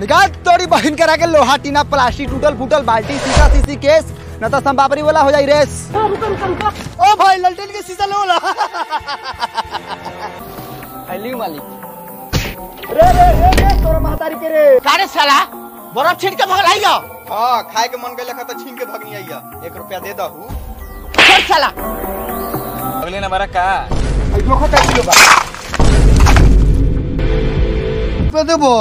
निकाल तोरी बहन करा के लोहा टीना प्लास्टिक टूटल फूटल बाल्टी शीशा शीशी केस न तो संपापरी वाला हो जाई रेस। ओ भाई ललटेन के शीशा लो ला हेली मालिक। रे रे रे रे तोरा महतारी के रे। कारे साला बर्फ़ छीट के भगलाई जा हाँ खाए के मन गए तो छीन के भगनी आइया। एक रुपया दे दहू। छोड़ साला। अगले नंबर का? देखो कैसे बा। पे देबो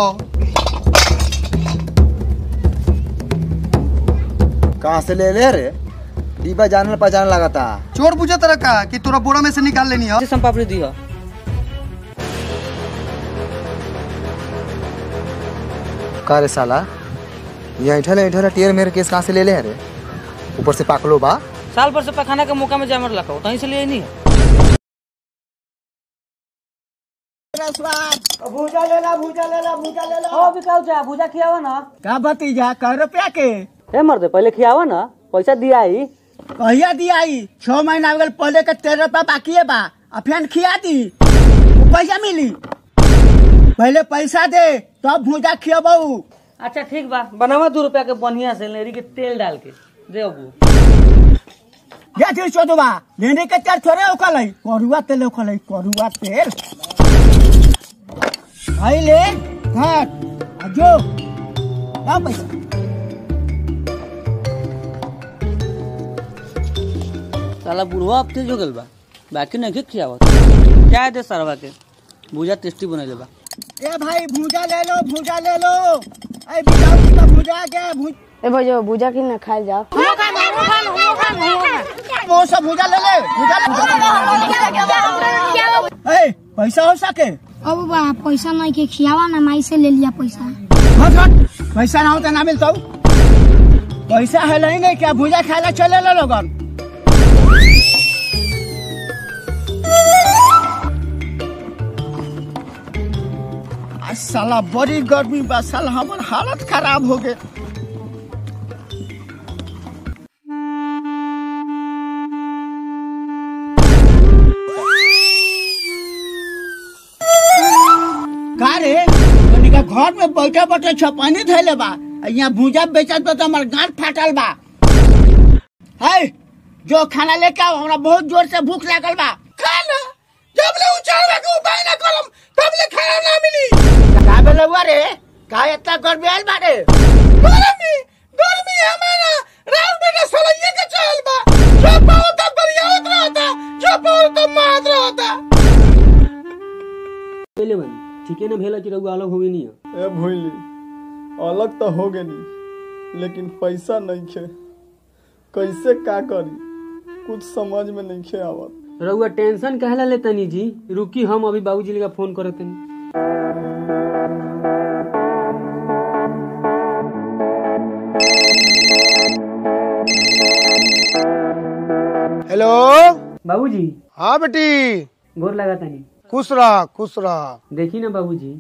कहाँ से ले ले रे? डिब्बा जानल पहचान लगाता। चोर पूछे तरह का कि तोरा बोरा में से निकाल लेनी है? संपापड़ी दी हो। का रे साला? ये ऐठल ऐठल टेर मेरे केस कहाँ से ले ले रे? ऊपर से पाकलो बा। साल पर से पखाना के मौका में जामर लगा तहीं से ले नहीं भूजा ले ला भूजा ले ला भूजा ले ला ओ बिकाऊ जा भूजा खियावा ना। का भतीजा कै रुपया के? ए मर्दे पहले खियावा ना। पैसा दिया ही कहिया दी आई छह महीना हो गल पहले के तेरह रुपया बाकी है बा। आ फिर खिया दी। पैसा मिली। पहले पैसा दे तब भूजा खियाबू। अच्छा ठीक बा। बनावा दो रुपया के बढ़िया से लेरी के तेल डाल के। दे अबू। या फिर चोदवा लेने के तेल थोड़े उखल। है करुआ तेल उखल है करुआ तेल। भाई ले घाट आ जो का पैसा। साला बुढ़वा अब तेज हो गल बा। बाकी नहीं के क्या दे सरवा के? भूजा टेस्टी बनले बा। ए भाई भूजा ले लो भूजा ले लो। ए बिजाऊ का भूजा के भूज ए भैया भूजा की ना खाए जाओ। वो सब भूजा ले ले भूजा ले ए पैसा हो सके? अब बा पैसा नहीं के खियावा ना माई से ले लिया पैसा। हट हट पैसा ना हो तो ना मिलता। पैसा है लेंगे क्या भूजा खाए चले लो लोगन। साला बड़ी गर्मी बा, साला हमार हालत खराब हो गए। का रे? तनी का घर में बैठे बैठे छपानी धैले बा यहाँ भूजा बेचत बा तो हमार गांठ फाटल बा। है जो खाना लेके आओ हमरा बहुत ज़ोर से भूख लागल बा। खाना? जब ले के उपाय ना करम तब ले खाना ना मिली। का रे का इतना गर्मी आइल गर्मी? गर्मी हमारा रात बेटा सलैया के चल बा। जो पाओ तब जो पाओ तब पहले बन ठीक है ना भेला कि रउआ अलग हो गई नहीं है? ए भूली अलग तो हो गई लेकिन पैसा नहीं खे कैसे का करी? कुछ समझ में नहीं आवत। रउआ टेंशन कहला ले तनी जी रुकी हम अभी बाबूजी का फ़ोन करे तनी हेलो? बाबूजी। हाँ बेटी। गोर लगा तनी खुश रह खुश रहा। देखी ना बाबूजी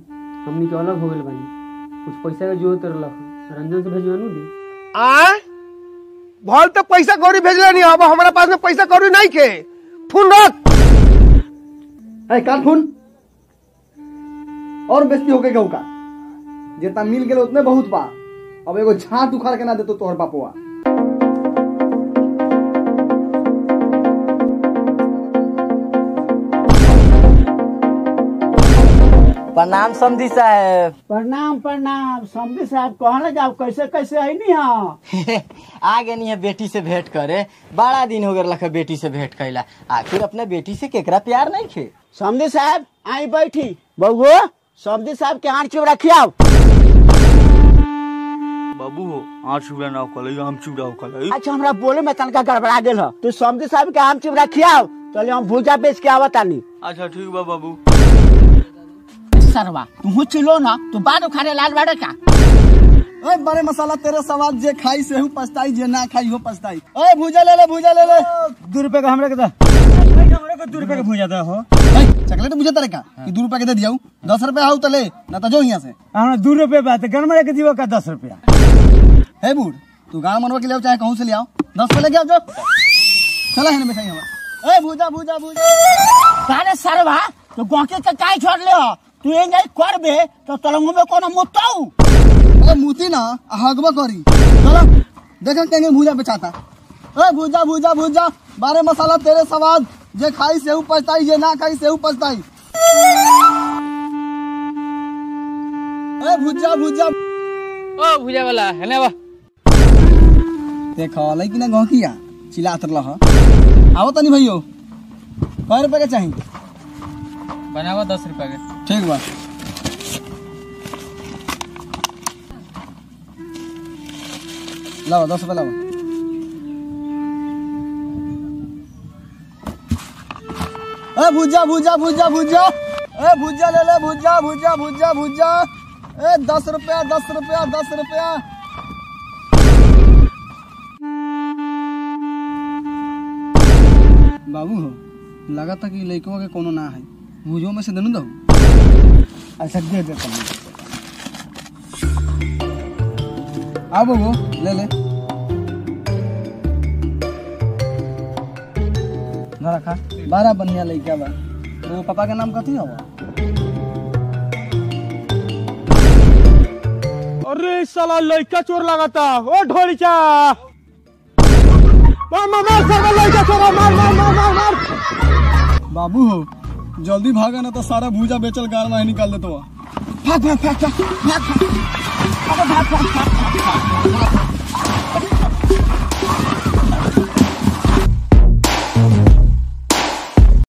हमनी के अलग हो गए बानी। कुछ पैसा का ज़रूरत रहलक रंजन से भेजवानू दी। आ भल तो पैसा कौड़ी भेज नहीं, अब हमारा पास में पैसा कौड़ी नहीं के। फ़ोन रख। ए काट फ़ोन और बेस्ती हो गऊ का। जितना मिल गए उतने बहुत बा। अब एगो झाट उखाड़ के ना दे तो तोहर बापुआ। प्रणाम समधी साहब। प्रणाम प्रणाम। समझी साहब कहना जाओ कैसे कैसे आई नहीं हाँ? आ गए नहीं है बेटी से भेंट करे। बड़ा दिन हो गया बेटी से भेंट कैला। आखिर अपने बेटी से केकरा प्यार नहीं खे समझी साहब आई बैठी। बउओ समझी साहब के आठ चुप रखिया। बाबू हो आठ चूड़ा ना उखल हम चूड़ा उखल अच्छा हमरा बोले में तनका गड़बड़ा गेल ह। तू समझी साहब के आम चुप रखिया। चलिए हम भूजा बेच के आवत आनी अच्छा ठीक बा बाबू। सरवा तू चिलो ना तू बाद उखाड़े लाल बाड़े का। ए बड़े मसाला तेरे सवाल जे खाई से हूँ पछताई जे ना खाई हो पछताई। ए भूजा ले ले भूजा ले ले। दो रुपए का हमरे के दा। हमरे को दो रुपए का भूजा दा हो। चॉकलेट बुझे तरह का? कि दू रुपया के दे दिया दस रुपया हाउ तले ना तो जो यहाँ से। हमरा दो रुपए बात गरमा के दियो का दस रुपया। हे बूढ़ तू गाँव मनवा के ले चाहे कहूँ से ले आओ। दस पे लेके आओ जो चला है ना मिठाई हमारा। ए भूजा भूजा भूजा। तारे सरवा तो गोके के काई छोड़ ले हो। तू ये नहीं करबे तो तलंगु में कोनो मुताऊ के मुती ना आ हगबा करी। चलो। देखा केंगे भूजा बेचाता। ए भूजा भूजा भूजा बारे मसाला तेरे सवाद। जे खाई सेऊ पछताई जे ना खाई सेऊ पछताई ए भूजा भूजा। ओ भुजा वाला है ना बा देखो लेकिन गाँव किया? चिल्लात रह आओ तनी भैयो कै रुपए के चाहिए बनावा दस रुपया के। ठीक बा लाओ, दस रुपये लाओ। ए, भुजा भुजा भुजा भुजा। ए, भुजा ले ले, भुजा भुजा भुजा भुजा। ए, दस रुपया दस रुपया दस रुपया। बाबू हो, लगा था कि लड़कवा के कोनो ना है। भुजो में से देनु दो। अच्छा दे दे तनी आओ बाबू ले ले। ना रखा बारह बढ़िया लड़का बा तो पापा के नाम कथी हवा अरे साला लड़का चोर लगाता। ओ ढोलिचा मार मार मार साला लड़का चोर। मार मार मार मार मार। बाबू हो जल्दी भागा ना तो सारा भूजा बेचल गाल में निकाल देते भाग भाग भाग भाग भाग भाग भाग भाग भाग भाग